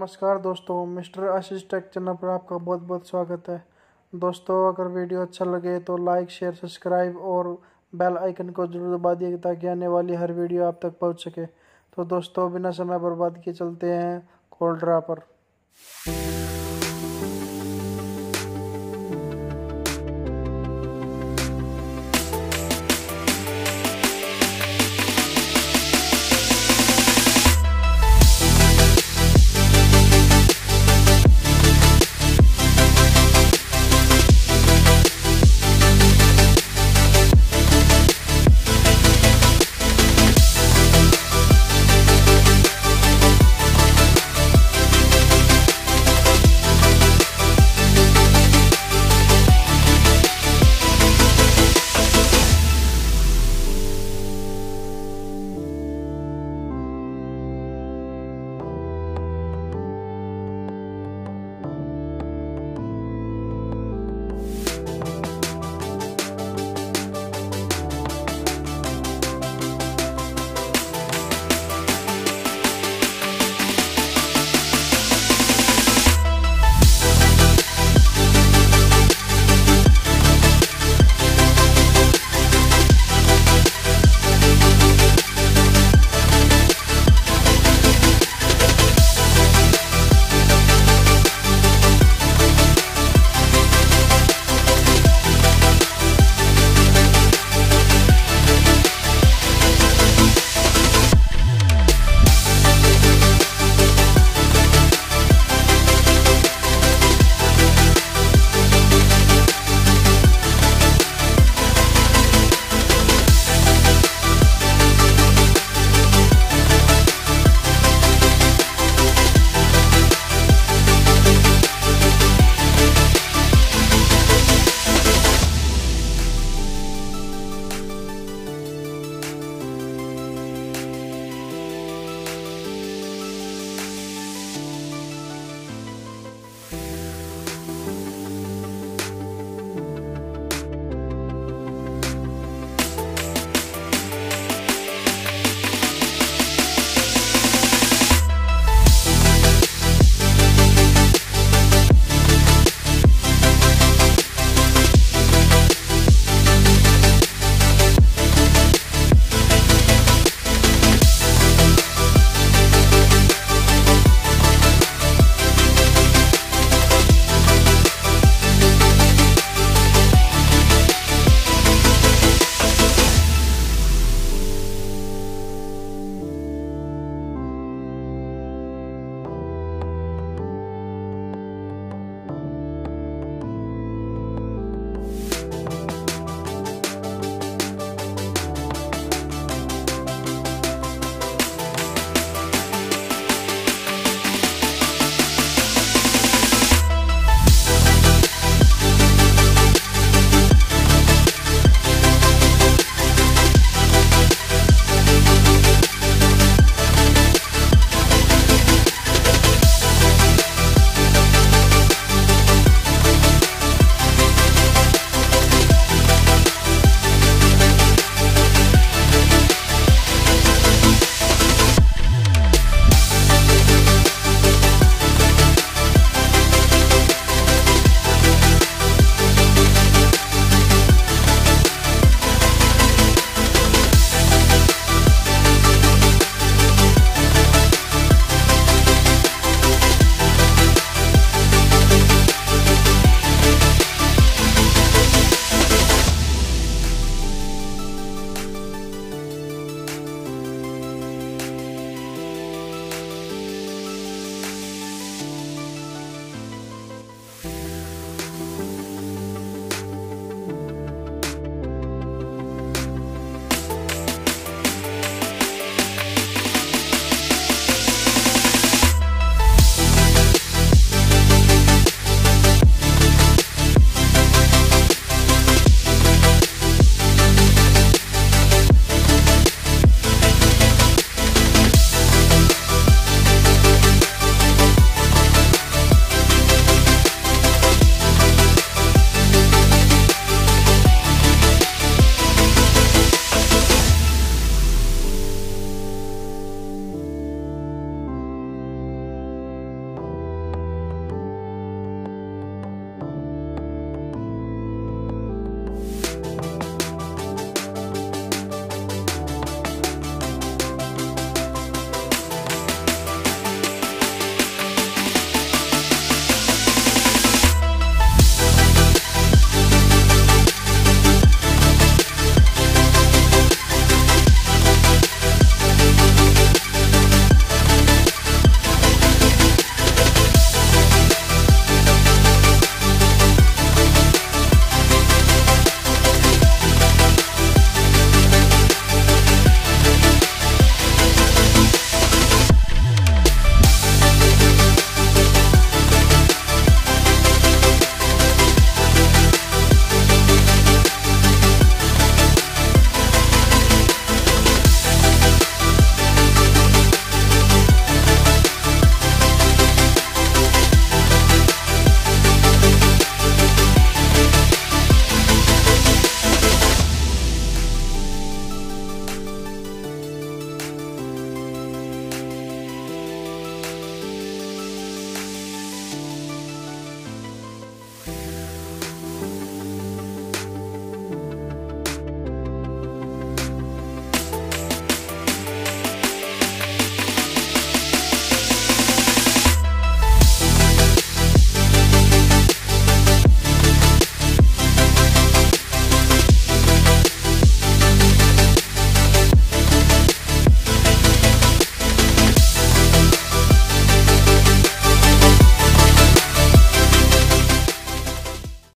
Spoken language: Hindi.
नमस्कार दोस्तों, मिस्टर आशीष टेक चैनल पर आपका बहुत बहुत स्वागत है। दोस्तों, अगर वीडियो अच्छा लगे तो लाइक, शेयर, सब्सक्राइब और बेल आइकन को ज़रूर दबा दिए ताकि आने वाली हर वीडियो आप तक पहुँच सके। तो दोस्तों, बिना समय बर्बाद किए चलते हैं कोल्ड्रा पर